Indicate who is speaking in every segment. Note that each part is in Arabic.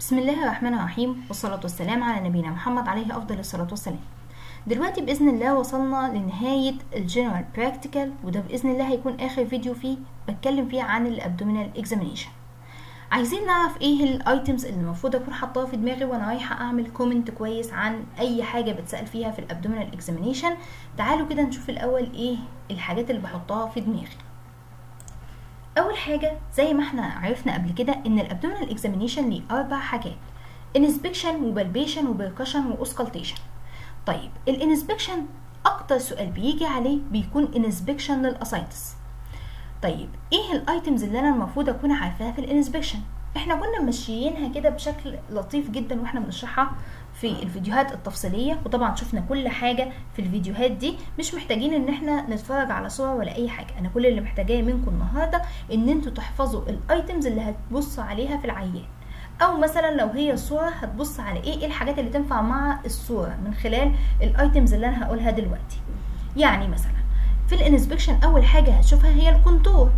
Speaker 1: بسم الله الرحمن الرحيم والصلاة والسلام على نبينا محمد عليه أفضل الصلاة والسلام. دلوقتي بإذن الله وصلنا لنهاية ال general practical وده بإذن الله هيكون آخر فيديو فيه بتكلم فيه عن ال abdominal examination عايزين نعرف إيه ال items اللي المفروض أكون حاطاها في دماغي وأنا رايحة أعمل comment كويس عن أي حاجة بتسأل فيها في ال abdominal examination تعالوا كده نشوف الأول إيه الحاجات اللي بحطها في دماغي. أول حاجة زي ما إحنا عرفنا قبل كده إن ال abdominal examination ليه أربع حاجات inspection و palpation و percussion و auscultation طيب ال inspection أكتر سؤال بيجي عليه بيكون inspection لل ascites طيب إيه ال items اللي أنا المفروض أكون عارفاها في ال inspection إحنا كنا ماشيينها كده بشكل لطيف جدا وإحنا بنشرحها في الفيديوهات التفصيلية وطبعا شفنا كل حاجة في الفيديوهات دي. مش محتاجين إن إحنا نتفرج على صور ولا أي حاجة. أنا كل اللي محتاجاه منكم النهارده إن إنتوا تحفظوا ال items اللي هتبص عليها في العيان. أو مثلا لو هي صوره هتبص على إيه؟ إيه الحاجات اللي تنفع مع الصورة من خلال ال items اللي أنا هقولها دلوقتي. يعني مثلا في ال inspection أول حاجة هتشوفها هي ال contour.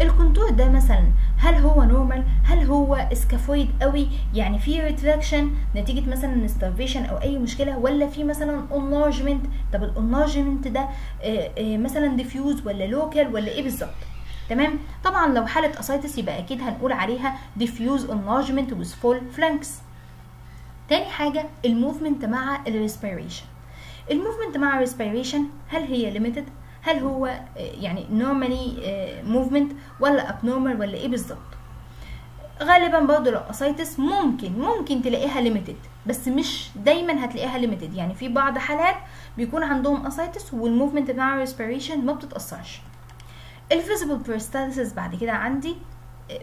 Speaker 1: ال contour ده مثلا هل هو normal هل هو scaphoid قوي؟ يعني في retraction نتيجة مثلا starvation أو أي مشكلة؟ ولا في مثلا enlargement طب ال enlargement ده آآ آآ مثلا diffuse ولا local ولا إيه بالظبط؟ تمام؟ طبعا لو حالة ascites يبقى أكيد هنقول عليها diffuse enlargement with full flanks. تاني حاجة الموفمنت مع الريسبيريشن الموفمنت مع الريسبيريشن هل هي limited هل هو يعني normally movement ولا abnormal ولا إيه بالظبط؟ غالبا برضه لو ascites ممكن ممكن تلاقيها limited بس مش دايما هتلاقيها limited يعني في بعض حالات بيكون عندهم ascites وال movement بتاع ال respiration ما بتتأثرش. ال visible peristalsis بعد كده عندي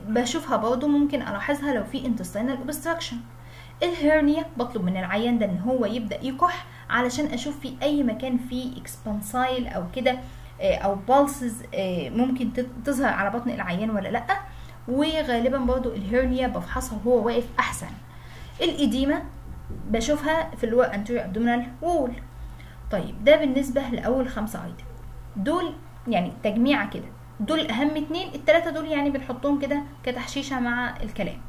Speaker 1: بشوفها برضه ممكن ألاحظها لو في intestinal obstruction. ال hernia بطلب من العيان ده إن هو يبدأ يكح علشان أشوف في أي مكان فيه expansile أو كده أو pulses ممكن تظهر على بطن العيان ولا لأ. وغالبا برضو ال hernia بفحصها وهو واقف أحسن. ال edema بشوفها في ال lower anterior abdominal wall طيب ده بالنسبة لأول خمسة item دول يعني تجميعة كده. دول أهم اتنين التلاتة دول يعني بنحطهم كده كتحشيشة مع الكلام.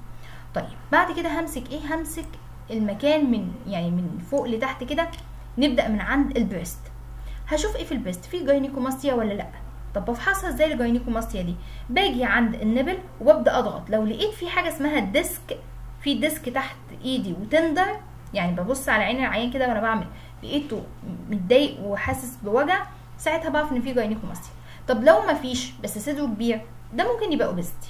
Speaker 1: طيب بعد كده همسك إيه؟ همسك المكان من يعني من فوق لتحت كده نبدأ من عند ال breast هشوف إيه في ال breast في gynecomastia ولا لأ؟ طب بفحصها إزاي ال gynecomastia دي؟ باجي عند ال nipple وببدا أضغط. لو لقيت في حاجة اسمها disc في disc تحت إيدي و tender يعني ببص على عين العيان كده وأنا بعمل لقيته متضايق وحاسس بوجع ساعتها بعرف إن في gynecomastia. طب لو مفيش بس صدره كبير ده ممكن يبقى obesity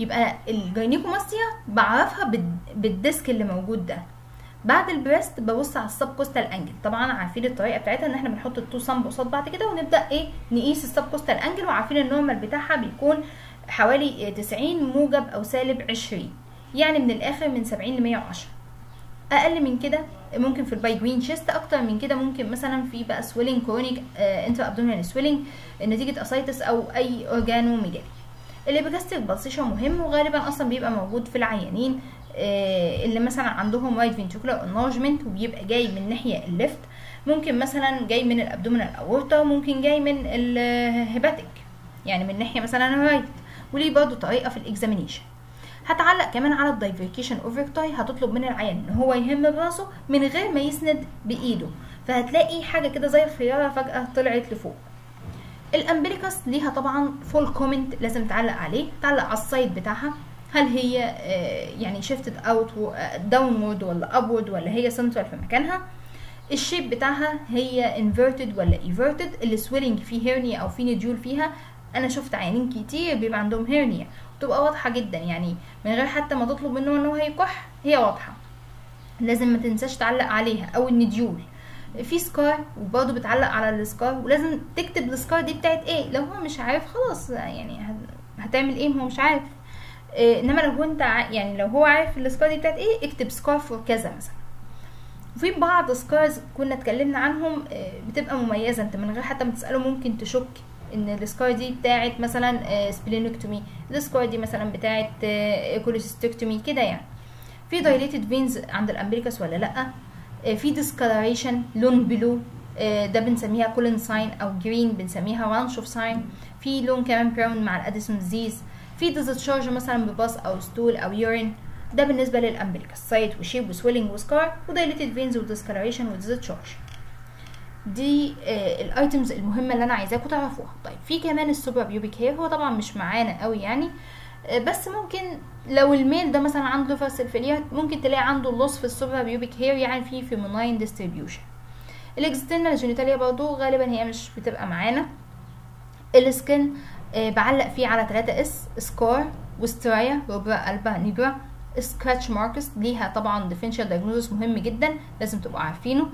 Speaker 1: يبقى ال gynecomastia بعرفها بال disc اللي موجود ده. بعد ال breast ببص على ال subcostal angle طبعا عارفين الطريقة بتاعتها إن إحنا بنحط ال two thumb قصاد بعض كده ونبدأ إيه نقيس ال subcostal angle وعارفين ال normal بتاعها بيكون حوالي 90 موجب أو سالب 20 يعني من الآخر من 70 ل 110 أقل من كده ممكن في ال pigeon chest أكتر من كده ممكن مثلا في بقى swelling chronic intra-abdominal swelling نتيجة ascites أو أي organomegaly ال epigastric pulsation مهم وغالبا أصلا بيبقى موجود في العيانين. اللي مثلا عندهم right ventricular enlargement وبيبقى جاي من الناحيه ال left ممكن مثلا جاي من ال abdominal aorta وممكن جاي من ال hepatic يعني من ناحية مثلا ال right وليه برضه طريقة في ال examination هتعلق كمان على ال divarication of recti هتطلب من العيان إن هو يهم براسه من غير ما يسند بإيده. فهتلاقي حاجة كده زي الخيارة فجأة طلعت لفوق. ال umbilicus ليها طبعا full comment لازم تعلق عليه تعلق على ال site بتاعها. هل هي يعني shifted out downward ولا upward ولا هي سنترال في مكانها؟ ال shape بتاعها هي inverted ولا everted ال swelling فيه hernia أو في nodule فيها أنا شفت عيانين كتير بيبقى عندهم hernia بتبقى واضحة جدا يعني من غير حتى ما تطلب منه إن هو هيكح هي واضحة. لازم ما تنساش تعلق عليها أو ال nodule في scar وبرضه بتعلق على ال scar ولازم تكتب ال scar دي بتاعت إيه؟ لو هو مش عارف خلاص يعني هتعمل إيه؟ هو مش عارف. إنما لو أنت يعني لو هو عارف ال scar دي بتاعت إيه اكتب scar for كذا مثلا. وفي بعض scars كنا اتكلمنا عنهم بتبقى مميزة. أنت من غير حتى ما تسأله ممكن تشك إن ال scar دي بتاعت مثلا splenectomy ال scar دي مثلا بتاعت cholecystectomy كده يعني. في dilated veins عند ال umbilicus ولا لأ؟ في discoloration لون بلو ده بنسميها Cullen sign أو جرين بنسميها Ransohoff sign في لون كمان brown مع ال Addison disease في discharge مثلا ب pus أو stool أو urine ده بالنسبة للامبليكس سايت وشيب وسويلنج وسكار ودايليتد فينز وديسكلريشن وديزتشارج دي آه ال items المهمة اللي أنا عايزاكم تعرفوها. طيب في كمان ال suprapubic hair هو طبعا مش معانا قوي يعني آه بس ممكن لو ال male ده مثلا عنده فاسلفيليات ممكن تلاقي عنده ال loss في ال suprapubic hair يعني في feminine distribution ال external genitalia برضو غالبا هي مش بتبقى معانا. ال skin بعلق فيه على 3 S scar و striae rubra alba nigra scratch marks ليها طبعا differential diagnosis مهم جدا لازم تبقوا عارفينه.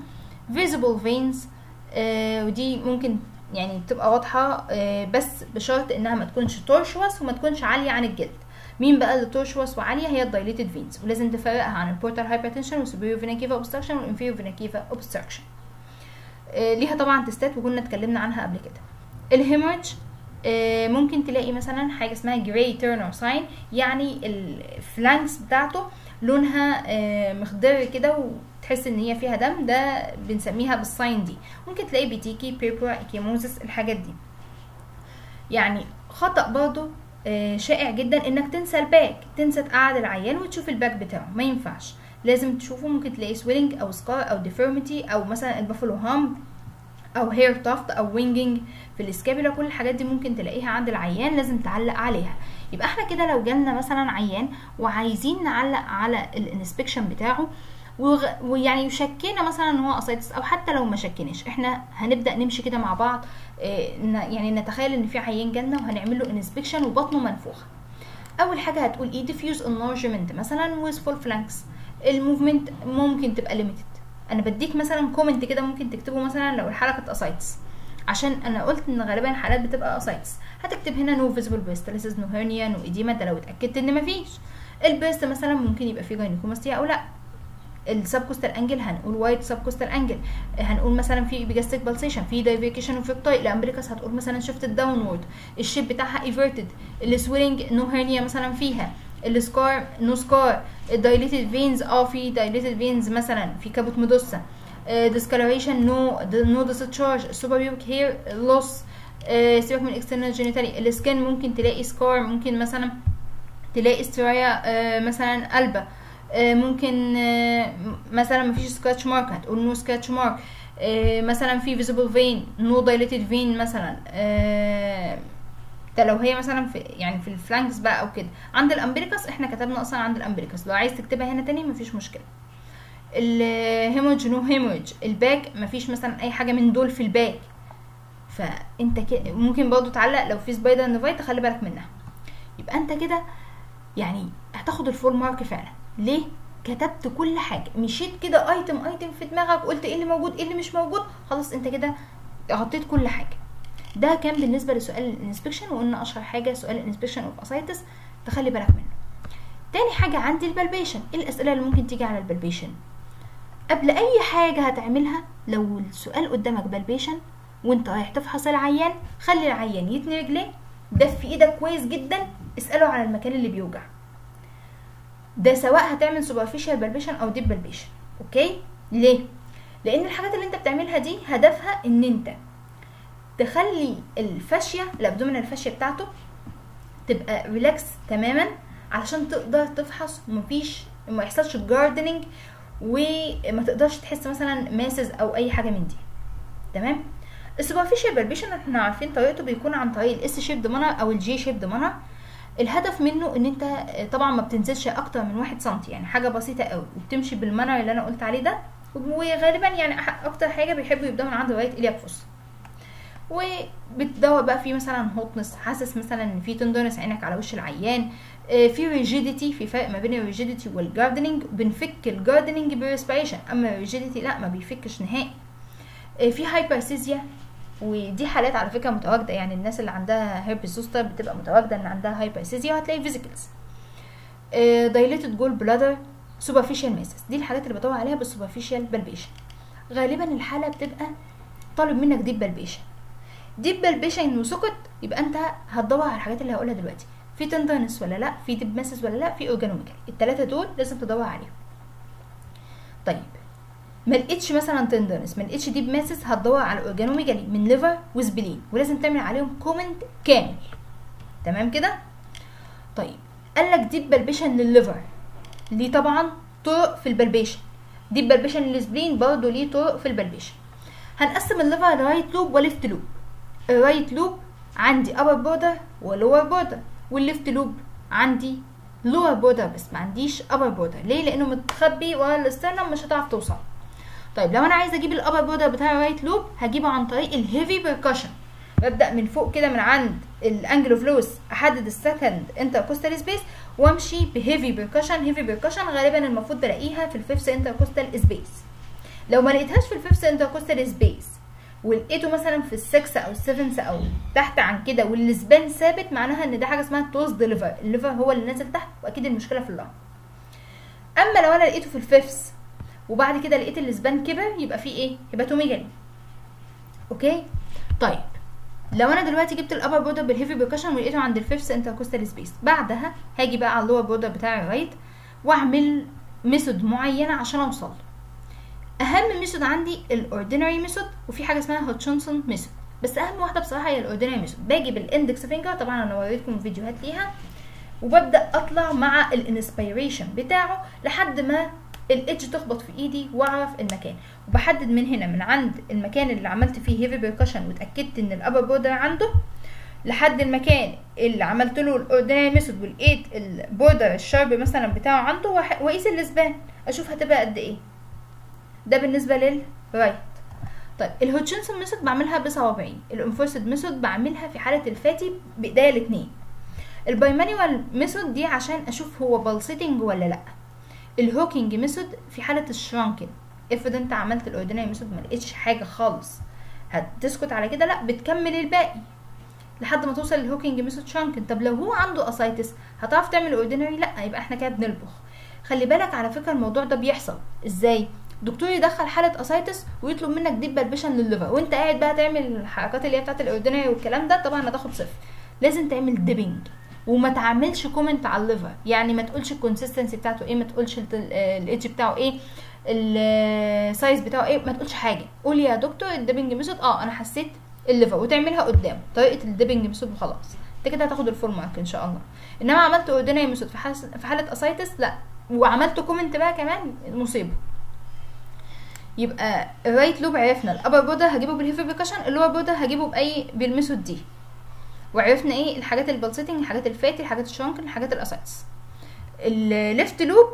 Speaker 1: visible veins آه ودي ممكن يعني تبقى واضحة آه بس بشرط إنها ما تكونش tortuous وما تكونش عالية عن الجلد. مين بقى اللي tortuous وعالية؟ هي ال dilated veins ولازم تفرقها عن ال portal hypertension وال superior vena cava obstruction وال inferior vena cava obstruction آه ليها طبعا test ات وكنا اتكلمنا عنها قبل كده. ال hemorrhage آه ممكن تلاقي مثلا حاجة اسمها Grey Turner sign يعني ال flanks بتاعته لونها آه مخضر كده وتحس إن هي فيها دم ده بنسميها بال sign دي. ممكن تلاقي petechiae purpura ecchymosis الحاجات دي. يعني خطأ برضه آه شائع جدا إنك تنسى ال back تنسى تقعد العيان وتشوف ال back بتاعه ما ينفعش. لازم تشوفه ممكن تلاقي swelling أو scar أو deformity أو مثلا ال buffalo hump أو hair tuft أو winging في ال scapula كل الحاجات دي ممكن تلاقيها عند العيان لازم تعلق عليها. يبقى إحنا كده لو جالنا مثلا عيان وعايزين نعلق على ال inspection بتاعه. ويعني شكينا مثلا إن هو ascites أو حتى لو ما شكيناش إحنا هنبدأ نمشي كده مع بعض ن... يعني نتخيل إن في عيان جالنا وهنعمل له inspection وبطنه منفوخة. أول حاجة هتقول إيه؟ diffuse enlargement مثلا with full flanks ال movement ممكن تبقى limited أنا بديك مثلا comment كده ممكن تكتبه مثلا لو الحاله كانت ascites عشان أنا قلت ان غالبا الحالات بتبقى ascites هتكتب هنا no visible peristalsis no hernia no edema ده لو اتأكدت إن مفيش. ال breast مثلا ممكن يبقى فيه gynecomastia أو لأ. ال subcostal angle هنقول wide subcostal angle هنقول مثلا في epigastric pulsation في divarication of recti ال umbilicus هتقول مثلا shifted downward ال shape بتاعها everted ال swelling no hernia مثلا فيها. ال scar no scar ال dilated veins آه في dilated veins مثلا في caput medusae discoloration no no discharge suprapubic hair loss سيبك من external genitalia ال skin ممكن تلاقي scar ممكن مثلا تلاقي striae uh, مثلا alba uh, ممكن مثلا مفيش scratch mark هتقول no scratch mark مثلا في visible vein no dilated vein مثلا. ده لو هي مثلا في يعني في ال flanks بقى أو كده. عند ال umbilicus إحنا كتبنا أصلا عند ال umbilicus لو عايز تكتبها هنا تاني مفيش مشكلة. ال hemorrhage no hemorrhage. ال back مفيش مثلا أي حاجة من دول في ال back. فأنت كده ممكن برضو تعلق لو في spider naevi تخلي بالك منها. يبقى أنت كده يعني هتاخد ال full mark فعلا. ليه؟ كتبت كل حاجة. مشيت كده item item في دماغك قلت إيه اللي موجود إيه اللي مش موجود خلاص أنت كده غطيت كل حاجة. ده كان بالنسبة لسؤال ال inspection وقلنا أشهر حاجة سؤال ال inspection of ascites تخلي بالك منه. تاني حاجة عندي ال palpation. إيه الأسئلة اللي ممكن تيجي على ال palpation؟ قبل أي حاجة هتعملها لو السؤال قدامك palpation وأنت رايح تفحص العيان خلي العيان يتني رجليه. دفي إيدك كويس جدا اسأله على المكان اللي بيوجع. ده سواء هتعمل superficial palpation أو deep palpation okay؟ ليه؟ لأن الحاجات اللي أنت بتعملها دي هدفها إن أنت تخلي ال fascia ال abdominal fascia بتاعته تبقى relax تماما علشان تقدر تفحص. ومفيش ما يحصلش guarding وما تقدرش تحس مثلا masses أو أي حاجة من دي. تمام؟ ال superficial palpation إحنا عارفين طريقته بيكون عن طريق ال S shape manner أو ال G shape manner الهدف منه إن أنت طبعا ما بتنزلش أكتر من واحد سنتي يعني حاجة بسيطة قوي وبتمشي بال manner اللي أنا قلت عليه ده وغالبا يعني أكتر حاجة بيحبوا يبدأوا من عند ال right iliac fossa وبتدور بقى في مثلا hotness حاسس مثلا إن في tenderness عينك على وش العيان. في rigidity في فرق ما بين ال rigidity والجاردنينج بنفك الجاردنينج بريسبيريشن أما الريجيديتي لا ما بيفكش نهائي. في hyperesthesia ودي حالات على فكرة متواجدة. يعني الناس اللي عندها herpes zoster بتبقى متواجدة إن عندها hyperesthesia وهتلاقي vesicles dilated gall bladder superficial masses دي الحالات اللي بدور عليها بال superficial palpation غالبا الحالة بتبقى طالب منك deep palpation deep palpation وسكت يبقى انت هتدور على الحاجات اللي هقولها دلوقتي. في tenderness ولا لا؟ في deep masses ولا لا؟ في organomegaly الثلاثه دول لازم تدور عليهم. طيب ما لقيتش مثلا tenderness ما لقيتش deep masses هتدور على organomegaly من liver و spleen ولازم تعمل عليهم comment كامل. تمام كده؟ طيب قال لك ديب بلبيشن للليفر ليه طبعا؟ طرق في ال palpation دي ال palpation لل spleen برضه ليه طرق في البلبيشن هنقسم الليفر لرايت لوب وليفت لوب الرايت لوب عندي upper border و lower border وال left lobe عندي lower border بس ما عنديش upper border. ليه؟ لأنه متخبي ورا ال sternum مش هتعرف توصل. طيب لو أنا عايزة أجيب ال upper border بتاع ال right lobe هجيبه عن طريق ال heavy percussion ببدأ من فوق كده من عند ال angle of Louis أحدد ال second intercostal space وأمشي ب heavy percussion heavy percussion غالبا المفروض بلاقيها في ال fifth intercostal space لو ما لقيتهاش في ال fifth intercostal space ولقيته مثلا في السكس أو ال seventh أو تحت عن كده وال span ثابت معناها إن ده حاجة اسمها ptosed liver ال liver هو اللي نازل تحت وأكيد المشكلة في ال lung. أما لو أنا لقيته في ال fifth وبعد كده لقيت ال span كبر يبقى في إيه؟ hepatomegaly okay؟ طيب لو أنا دلوقتي جبت ال upper border بال heavy percussion ولقيته عند ال fifth intercostal space بعدها هاجي بقى على ال lower border بتاع ال right وأعمل method معينة عشان أوصل أهم method عندي ال ordinary method وفي حاجة اسمها Hutchinson method بس أهم واحدة بصراحة هي ال ordinary method باجي بال index finger طبعا أنا وريتكم فيديوهات ليها وببدأ أطلع مع ال inspiration بتاعه لحد ما ال edge تخبط في إيدي وأعرف المكان. وبحدد من هنا من عند المكان اللي عملت فيه heavy percussion واتاكدت إن ال upper border عنده لحد المكان اللي عملت له ال ordinary method ولقيت ال border ال sharp مثلا بتاعه عنده واقيس ال span أشوف هتبقى قد إيه. ده بالنسبة لل right طيب ال Hutchinson method بعملها بصوابعي ال enforced method بعملها في حالة ال fatty بإيديا الاثنين ال bimanual method دي عشان أشوف هو pulsating ولا لأ. ال hooking method في حالة ال shrunken افرض انت عملت ال ordinary method ما لقيتش حاجة خالص. هتسكت على كده؟ لأ بتكمل الباقي. لحد ما توصل لل hooking method shrunken طب لو هو عنده ascites هتعرف تعمل ال ordinary لأ يبقى إحنا كده بنلبخ. خلي بالك على فكرة الموضوع ده بيحصل. إزاي؟ دكتور يدخل حالة ascites ويطلب منك deep palpation لل liver وانت قاعد بقى تعمل الحركات اللي هي بتاعت ال ordinary والكلام ده طبعا هتاخد صفر. لازم تعمل dipping وما تعملش comment على ال liver يعني ما تقولش ال consistency بتاعته إيه ما تقولش ال edge بتاعه إيه ال size بتاعه إيه ما تقولش حاجة. قول يا دكتور ال dipping method آه أنا حسيت ال liver وتعملها قدام. طريقة ال dipping method وخلاص. انت كده هتاخد ال full mark إن شاء الله. إنما عملت ordinary method في حاله ascites لا. وعملت comment بقى كمان مصيبة. يبقى ال right lobe عرفنا. ال upper border هجيبه بال heavy percussion ال lower border هجيبه بأي بال method دي وعرفنا إيه؟ الحاجات ال pulsating الحاجات ال fatty الحاجات ال shrunken الحاجات ال ascites ال left lobe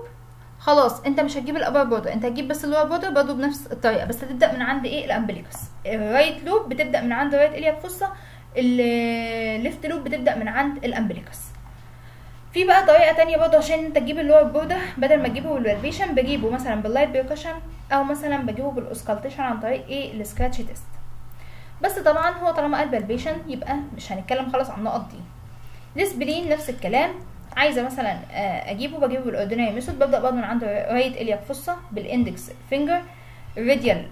Speaker 1: خلاص أنت مش هتجيب ال upper border أنت هتجيب بس ال lower border برضه بنفس الطريقة بس هتبدا من عند إيه؟ ال umbilicus ال right lobe بتبدأ من عند ال right iliac fossa ال left lobe بتبدأ من عند ال umbilicus في بقى طريقة تانية برضه عشان انت تجيب ال lower border بدل ما تجيبه بال palpation بجيبه مثلا بال light percussion أو مثلا بجيبه بال auscultation عن طريق إيه ال scratch test. بس طبعا هو طالما قال palpation يبقى مش هنتكلم خالص عن النقط دي. ال spleen نفس الكلام. عايزة مثلا أجيبه بجيبه بال ordinary method. ببدأ برضه من عند right iliac fossa بال index finger ال radial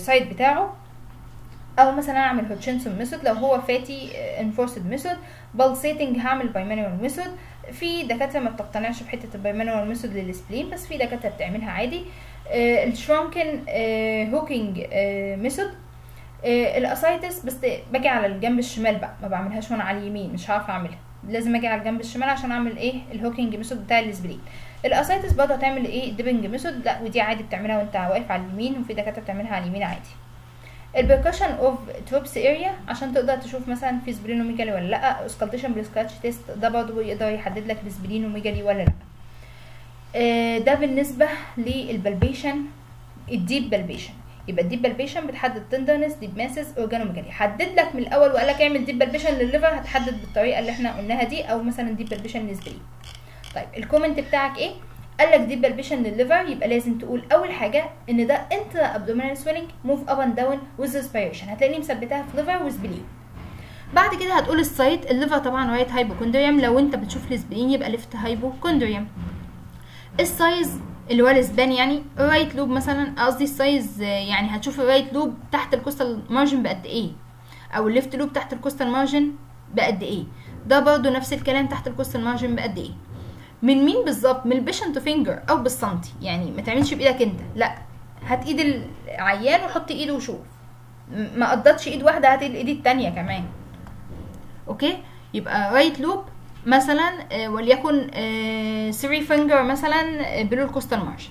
Speaker 1: side بتاعه. أو مثلا أعمل Hutchinson method لو هو fatty enforced method pulsating هعمل bimanual method في دكاترة ما بتقتنعش بحتة ال bimanual method لل spleen بس في دكاترة بتعملها عادي. آه ال shrunken آه hooking آه method ال ascites بس باجي على الجنب الشمال بقى ما بعملهاش وأنا على اليمين مش هعرف أعملها. لازم أجي على الجنب الشمال عشان أعمل إيه؟ ال hooking method بتاع ال spleen ال ascites برضه هتعمل إيه؟ dipping method لا ودي عادي بتعملها وأنت واقف على اليمين وفي دكاترة بتعملها على اليمين عادي. ال percussion of Traube's area عشان تقدر تشوف مثلا في splenomegaly ولا لأ. auscultation بال scratch test ده برضه يقدر يحدد لك ال splenomegaly ولا لأ. ده بالنسبة لل palpation ال deep palpation يبقى ال deep palpation بتحدد tenderness deep masses organomegaly حدد لك من الأول وقال لك اعمل ديب بلبيشن للليفر هتحدد بالطريقة اللي إحنا قلناها دي أو مثلا deep palpation لل spleen طيب ال comment بتاعك إيه؟ قال لك ديب بلبيشن للليفر يبقى لازم تقول أول حاجة إن ده انت abdominal swelling move up and down with respiration هتلاقيني مثبتها في liver و spleen بعد كده هتقول ال site ال liver طبعا right hypochondrium لو انت بتشوف ال spleen يبقى left hypochondrium ال size اللي هو ال span يعني ال right lobe مثلا قصدي ال size يعني هتشوف ال right lobe تحت ال costal margin بقد إيه أو ال left lobe تحت ال costal margin بقد إيه. ده برضو نفس الكلام تحت ال costal margin بقد إيه. من مين بالظبط؟ من ال patient finger أو بالسنتي. يعني ما تعملش بإيدك أنت. لأ هات إيد العيان وحط إيده وشوف. ما قضتش إيد واحدة هات الإيد التانية كمان. okay؟ يبقى right lobe مثلا آه، وليكن 3 finger مثلا آه، below ال costal margin.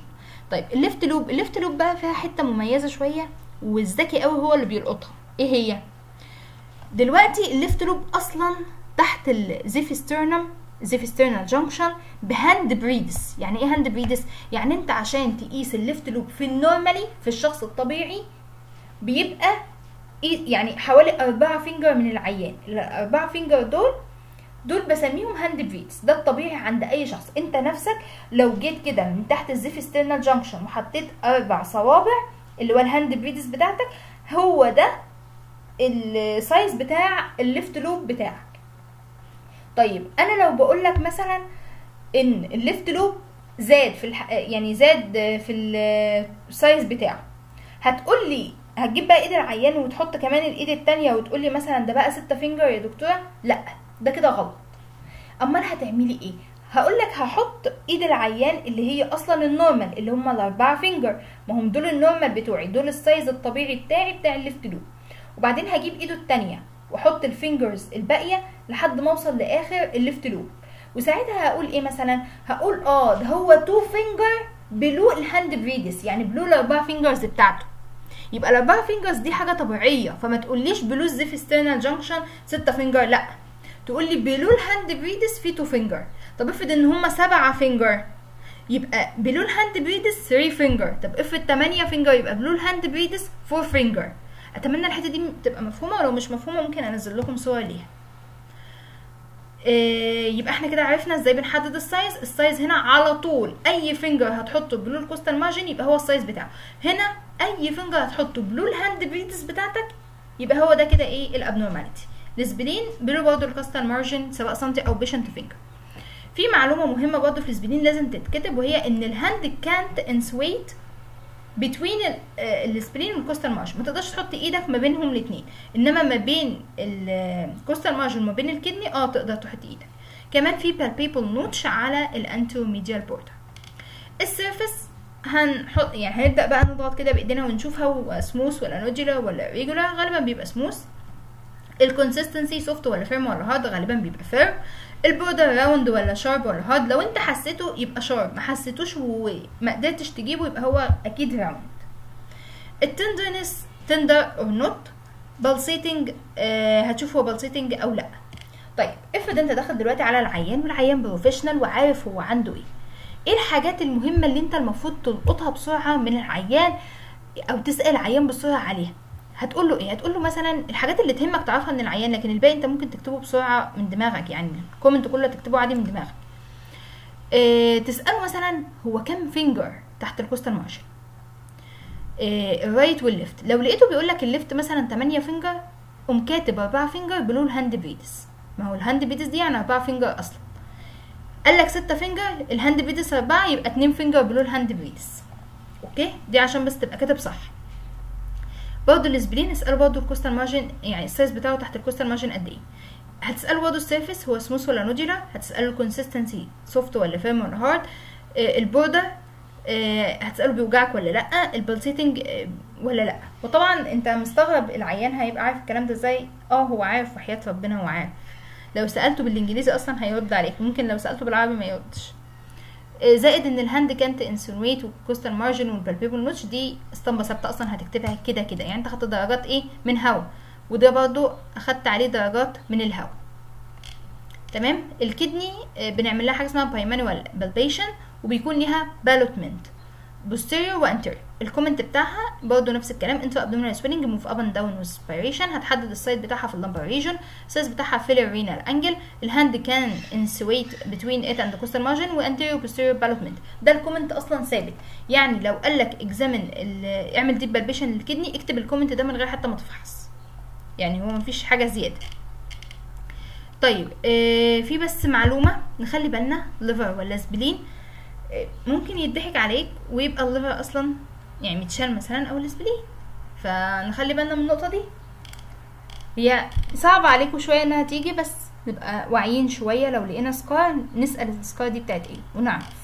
Speaker 1: طيب ال left lobe ال left lobe بقى فيها حتة مميزة شوية والذكي قوي هو اللي بيلقطها. إيه هي؟ دلوقتي ال left lobe أصلا تحت ال xiphisternum xiphisternal junction ب hand breadth. يعني إيه hand breadth؟ يعني أنت عشان تقيس ال left lobe في ال normally في الشخص الطبيعي بيبقى يعني حوالي أربعة finger من العيان. الأربعة finger دول دول بسميهم hand breadth ده الطبيعي عند أي شخص. أنت نفسك لو جيت كده من تحت ال xiphisternal junction وحطيت أربع صوابع اللي هو ال hand breadth بتاعتك هو ده ال size بتاع ال left lobe بتاعك. طيب أنا لو بقول لك مثلا إن ال left lobe زاد في الح... يعني زاد في ال size بتاعه. هتقول لي هتجيب بقى إيد العيان وتحط كمان الإيد التانية وتقول لي مثلا ده بقى ستة finger يا دكتورة؟ لأ. ده كده غلط. أمال هتعملي إيه؟ هقول لك هحط إيد العيان اللي هي أصلا ال normal اللي هم الأربعة finger ما هم دول ال normal بتوعي دول ال size الطبيعي بتاعي بتاع ال left lobe وبعدين هجيب إيده التانية وأحط ال fingers الباقية لحد ما أوصل لآخر ال left lobe وساعتها هقول إيه مثلا؟ هقول آه ده هو two finger below ال hand breadth يعني below الأربعة fingers بتاعته. يبقى الأربعة fingers دي حاجة طبيعية فما تقوليش below ال xiphisternal junction 6 finger لأ. تقول لي below ال hand breadth في 2 finger طب افرض ان هما 7 finger يبقى below ال hand breadth 3 finger طب افرض 8 finger يبقى below ال hand breadth 4 finger أتمنى الحتة دي تبقى مفهومة ولو مش مفهومة ممكن أنزل لكم صور ليها. إيه يبقى إحنا كده عرفنا إزاي بنحدد ال size. ال size هنا على طول. أي finger هتحطه below ال costal margin يبقى هو ال size بتاعه. هنا أي finger هتحطه below ال hand breadth بتاعتك يبقى هو ده كده إيه ال abnormality. ال spleen below برضه ال costal margin سواء سنتي أو patient finger. في معلومة مهمة برضه في ال spleen لازم تتكتب وهي إن الهاند كانت انسويت بتوين السبرين والكوستال مارجن. ما تقدرش تحط إيدك ما بينهم الاثنين إنما ما بين ال costal margin وما بين ال kidney آه تقدر تحط إيدك. كمان في palpable notch على ال anteromedial border ال surface هنحط يعني هنبدأ بقى نضغط كده بإيدينا ونشوف هو smooth ولا nodular ولا irregular غالبا بيبقى smooth ال consistency soft ولا firm ولا hard غالبا بيبقى firm ال border round ولا sharp ولا hard لو انت حسيته يبقى sharp ما حسيتوش وما قدرتش تجيبه يبقى هو أكيد round ال tenderness tender or not pulsating آه هتشوف هو pulsating أو لأ. طيب افرض انت داخل دلوقتي على العيان والعيان professional وعارف هو عنده إيه. إيه الحاجات المهمة اللي انت المفروض تلقطها بسرعة من العيان أو تسأل العيان بسرعة عليها؟ هتقول له إيه؟ هتقول له مثلا الحاجات اللي تهمك تعرفها من العيان لكن الباقي انت ممكن تكتبه بسرعة من دماغك يعني ال comment كله تكتبه عادي من دماغك. آه تسأله مثلا هو كام finger تحت ال costal margin آه ال right وال left لو لقيته بيقول لك ال left مثلا 8 finger قوم كاتب 4 finger below ال hand breadth ما هو ال hand breadth دي يعني 4 finger أصلا. قال لك 6 finger ال hand breadth 4 يبقى 2 finger below ال hand breadth okay؟ دي عشان بس تبقى كاتب صح. برضه ال spleen اسأله برضه ال costal margin يعني ال size بتاعه تحت ال costal margin قد إيه. هتسأله برضه ال surface هو smooth ولا nodular هتسأله ال consistency soft ولا firm ولا hard ال border آه هتسأله بيوجعك ولا لأ ال pulsating آه ولا لأ. وطبعا أنت مستغرب العيان هيبقى عارف الكلام ده إزاي؟ آه هو عارف وحياة ربنا هو عارف. لو سألته بالإنجليزي أصلا هيرد عليك ممكن لو سألته بالعربي ما يردش. زائد إن الهاند كانت انسونويت والكوستال مارجن والبالبيبل نوتش دي أسطمبة ثابتة أصلا هتكتبها كده كده. يعني أنت خدت درجات إيه؟ من هوا. وده برضو أخدت عليه درجات من الهوا. تمام؟ ال kidney بنعمل لها حاجة اسمها bimanual palpation وبيكون ليها ballotment posterior و anterior ال comment بتاعها برضه نفس الكلام. intra-abdominal swelling move up and down with respiration هتحدد ال side بتاعها في ال lumbar region ال size بتاعها في ال renal angle ال hand can insinuate between it and costal margin و anterior posterior ballotment ده ال comment أصلا ثابت. يعني لو قال لك examine اعمل deep palpation لل kidney اكتب ال comment ده من غير حتى ما تفحص. يعني هو مفيش حاجة زيادة. طيب آه في بس معلومة نخلي بالنا liver ولا spleen ممكن يضحك عليك ويبقى ال liver أصلا يعني متشال مثلا أو ال spleen فنخلي بالنا من النقطة دي. هي صعبة عليكم شوية إنها تيجي بس نبقى واعيين شوية. لو لقينا scar نسأل ال scar دي بتاعت إيه ونعرف.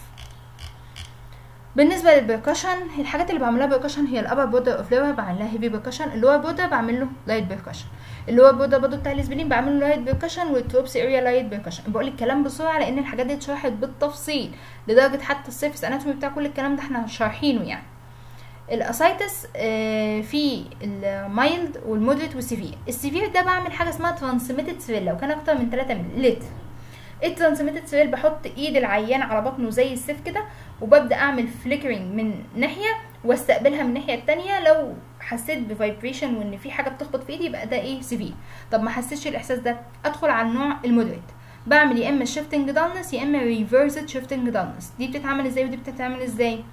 Speaker 1: بالنسبة لل percussion الحاجات اللي بعملها percussion هي ال upper border of liver بعمل لها heavy percussion ال lower border بعمل له light percussion اللي هو برضه برضه بتاع ال spleen بعمل له light percussion وال Traube's area light percussion بقول الكلام بسرعة لأن الحاجات دي اتشرحت بالتفصيل. لدرجة حتى ال surface anatomy بتاع كل الكلام ده إحنا شارحينه يعني. ال ascites آه، في ال mild وال moderate وال severe. ال severe ده بعمل حاجة اسمها transmitted thrill لو كان أكتر من 3 مللتر ال transmitted thrill بحط إيد العيان على بطنه زي السيف كده وببدأ أعمل flickering من ناحية واستقبلها من الناحية التانية. لو حسيت ب vibration وإن في حاجة بتخبط في إيدي يبقى ده إيه؟ severe طب ما حسيتش الإحساس ده أدخل على النوع ال moderate. بعمل يا إما shifting dullness يا إما reversed shifting dullness دي بتتعمل إزاي ودي بتتعمل إزاي؟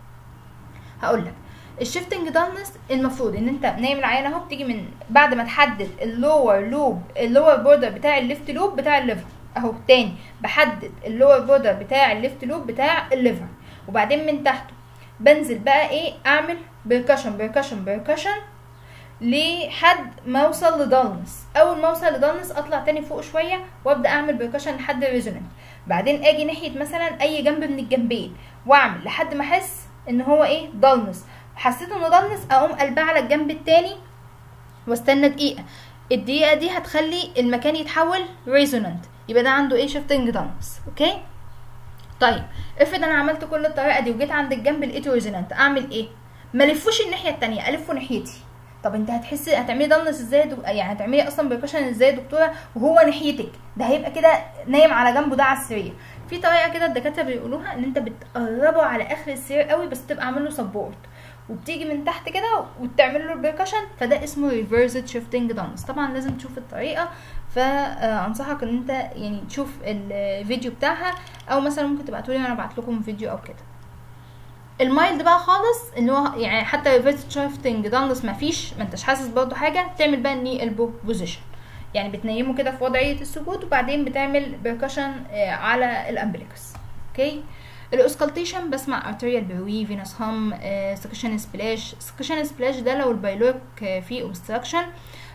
Speaker 1: هقول لك. ال shifting dullness المفروض إن أنت نايم العيان أهو بتيجي من بعد ما تحدد ال lower lobe ال lower border بتاع ال left lobe بتاع ال liver أهو تاني بحدد ال lower border بتاع ال left lobe بتاع ال liver وبعدين من تحته بنزل بقى إيه؟ أعمل percussion percussion percussion لحد ما أوصل ل dullness أول ما أوصل ل dullness أطلع تاني فوق شوية وأبدأ أعمل percussion لحد resonant بعدين آجي ناحية مثلا أي جنب من الجنبين وأعمل لحد ما أحس إن هو إيه؟ dullness حسيت إنه dullness أقوم قلبها على الجنب التاني واستنى دقيقة. الدقيقة دي هتخلي المكان يتحول resonant يبقى ده عنده إيه؟ shifting dullness okay؟ طيب افرض أنا عملت كل الطريقة دي وجيت عند الجنب لقيته resonant أعمل إيه؟ ما ألفوش الناحية التانية الفه ناحيتي. طب أنت هتحسي هتعملي dullness إزاي؟ دو... يعني هتعملي أصلا percussion إزاي يا دكتورة؟ وهو ناحيتك. ده هيبقى كده نايم على جنبه ده على السرير. في طريقة كده الدكاترة بيقولوها إن أنت بتقربه على آخر السرير قوي بس تبقى عامل له support وبتيجي من تحت كده وتعمل له ال percussion فده اسمه reversed shifting dullness طبعا لازم تشوف الطريقة فأنصحك إن أنت يعني تشوف الفيديو بتاعها أو مثلا ممكن تبعتولي وأنا أبعت لكم فيديو أو كده. ال mild بقى خالص اللي هو يعني حتى reversed shifting dullness ما فيش ما أنتش حاسس برضه حاجة تعمل بقى ال knee elbow position يعني بتنيمه كده في وضعية السجود وبعدين بتعمل percussion على ال umbilicus okay؟ ال auscultation بسمع arterial bruit venous hum succussion splash succussion splash ده لو ال pylorus فيه obstruction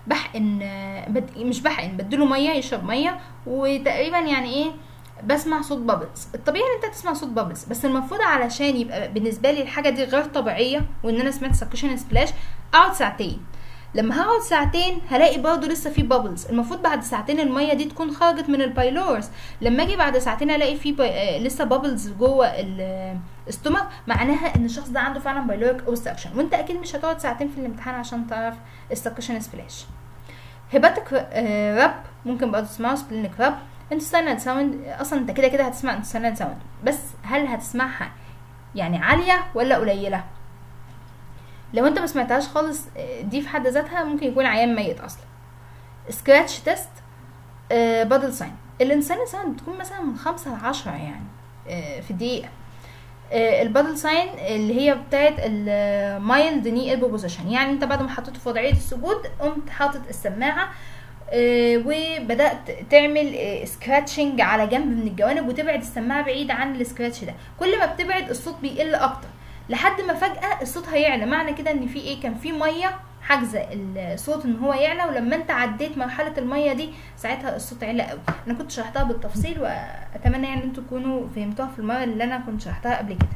Speaker 1: بحقن بد... مش بحقن بديله مية يشرب مية وتقريبا يعني إيه بسمع صوت bubbles الطبيعي إن أنت تسمع صوت bubbles بس المفروض علشان يبقى بالنسبة لي الحاجة دي غير طبيعية وإن أنا سمعت succussion splash أقعد ساعتين. لما هقعد ساعتين هلاقي برضه لسه في bubbles المفروض بعد ساعتين المية دي تكون خرجت من ال pylorus لما أجي بعد ساعتين ألاقي في بي... آه لسه bubbles جوه ال stomach معناها إن الشخص ده عنده فعلا pyloric obstruction وأنت أكيد مش هتقعد ساعتين في الامتحان عشان تعرف ال succussion splash hepatic rub ممكن برضه تسمعه splenic rub intestinal sound أصلا أنت كده كده هتسمع intestinal sound بس هل هتسمعها يعني عالية ولا قليلة؟ لو أنت ما سمعتهاش خالص دي في حد ذاتها ممكن يكون عيان ميت أصلا. scratch test puddle sign ال intestinal sound بتكون مثلا من خمسة لعشرة يعني في دقيقة. ال puddle sign اللي هي بتاعت ال mild knee elbow position يعني انت بعد ما حطيته في وضعية السجود قمت حاطط السماعة وبدأت تعمل scratching على جنب من الجوانب وتبعد السماعة بعيد عن ال scratch ده. كل ما بتبعد الصوت بيقل أكتر. لحد ما فجأة الصوت هيعلى. معنى كده إن في إيه؟ كان في مية حاجزه الصوت إن هو يعلى ولما أنت عديت مرحلة المية دي ساعتها الصوت علا قوي. أنا كنت شرحتها بالتفصيل وأتمنى يعني أنتوا تكونوا فهمتوها في المرة اللي أنا كنت شرحتها قبل كده.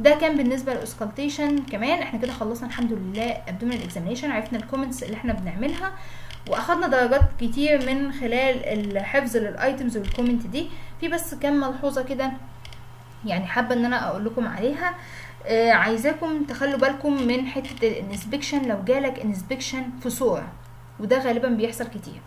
Speaker 1: ده كان بالنسبة لل auscultation كمان. إحنا كده خلصنا الحمد لله abdominal examination عرفنا ال comments اللي إحنا بنعملها وأخدنا درجات كتير من خلال الحفظ لل items وال comment دي. في بس كام ملحوظة كده يعني حابة إن أنا أقول لكم عليها. آه عايزاكم تخلوا بالكم من حتة ال inspection لو جالك inspection في صوره وده غالبا بيحصل كتير.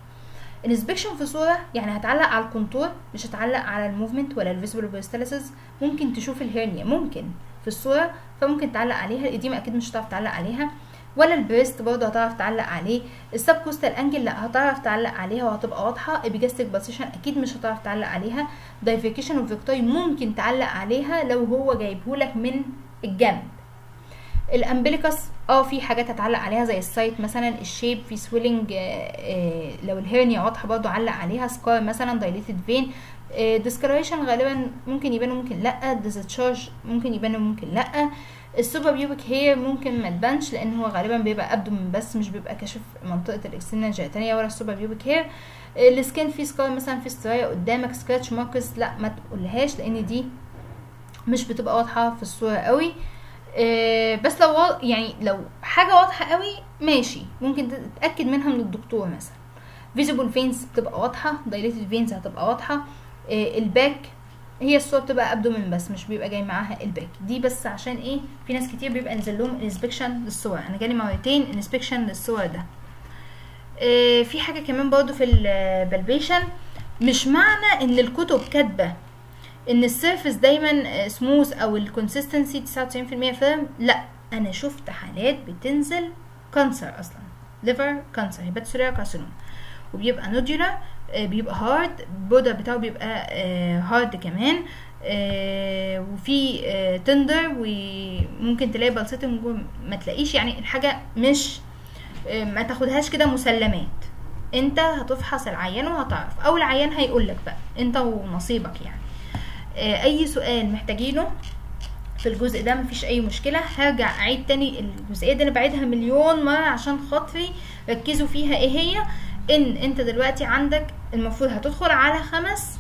Speaker 1: inspection في صوره يعني هتعلق على ال contour مش هتعلق على ال movement ولا ال visible peristalsis ممكن تشوف ال hernia ممكن في الصورة فممكن تعلق عليها. ال edema أكيد مش هتعرف تعلق عليها. ولا ال breast برضه هتعرف تعلق عليه. ال subcostal angle لا هتعرف تعلق عليها وهتبقى واضحة. epigastric pulsation أكيد مش هتعرف تعلق عليها. divarication of recti ممكن تعلق عليها لو هو جايبهولك من الجنب. ال umbilicus آه في حاجات هتعلق عليها زي ال site مثلا ال shape في swelling لو ال hernia واضحه برضه علق عليها scar مثلا dilated vein discoloration غالبا ممكن يبان وممكن لأ discharge ممكن يبان وممكن لأ. ال suprapubic hair ممكن ما تبانش لأن هو غالبا بيبقى abdomen بس مش بيبقى كاشف منطقة ال external genitalia ولا ال suprapubic hair ال skin في scar مثلا في striae قدامك scratch marks لأ ما تقولهاش لأن دي مش بتبقى واضحة في الصورة قوي. بس لو يعني لو حاجة واضحة قوي ماشي. ممكن تتأكد منها من الدكتور مثلا. visible veins بتبقى واضحة. dilated veins هتبقى واضحة. آه ال back هي الصور بتبقى abdomen بس مش بيبقى جاي معاها ال back دي بس عشان إيه؟ في ناس كتير بيبقى نزل لهم inspection للصور. أنا جالي مرتين inspection للصور ده. آه في حاجة كمان برضو في ال palpation مش معنى إن الكتب كاتبة. إن ال surface دايما سموث أو ال consistency 99% firm لأ أنا شفت حالات بتنزل cancer أصلا liver cancer hepatocellular carcinoma وبيبقى nodular بيبقى hard ال border بتاعه بيبقى hard كمان وفي tender وممكن تلاقي pulsating ما تلاقيش يعني الحاجة مش ما تاخدهاش كده مسلمات. أنت هتفحص العيان وهتعرف. أو العيان هيقول لك بقى أنت ونصيبك يعني. أي سؤال محتاجينه في الجزء ده مفيش أي مشكلة. هرجع أعيد تاني الجزئية دي. أنا بعيدها مليون مرة عشان خاطري ركزوا فيها. إيه هي؟ إن أنت دلوقتي عندك المفروض هتدخل على خمس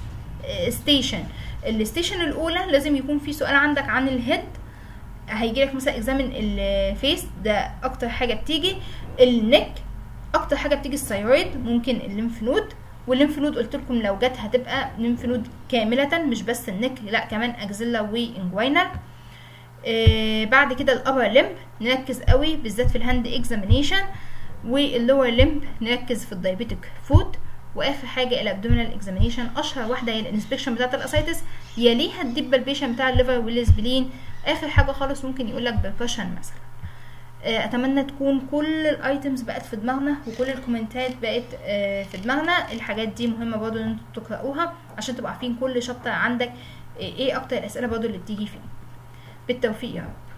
Speaker 1: station ال station الأولى لازم يكون في سؤال عندك عن ال head هيجي لك مثلا examine ال face ده أكتر حاجة بتيجي. ال neck أكتر حاجة بتيجي ال thyroid ممكن ال lymph node وال lymph node قلت لكم لو جت هتبقى lymph node كاملة مش بس ال neck لا كمان axilla و inguinal آه بعد كده ال upper limb نركز قوي بالذات في ال hand examination وال lower limb نركز في ال diabetic foot وآخر حاجة ال abdominal examination أشهر واحدة هي ال inspection بتاعة ال ascites يليها ال deep palpation بتاع ال liver وال spleen آخر حاجة خالص ممكن يقول لك percussion مثلا. أتمنى تكون كل ال items بقت في دماغنا وكل ال commentات بقت آه في دماغنا. الحاجات دي مهمة برضو إن أنتوا تقرأوها عشان تبقوا عارفين كل chapter عندك إيه أكتر الأسئلة برضو اللي بتيجي فيه. بالتوفيق يا رب.